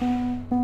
Música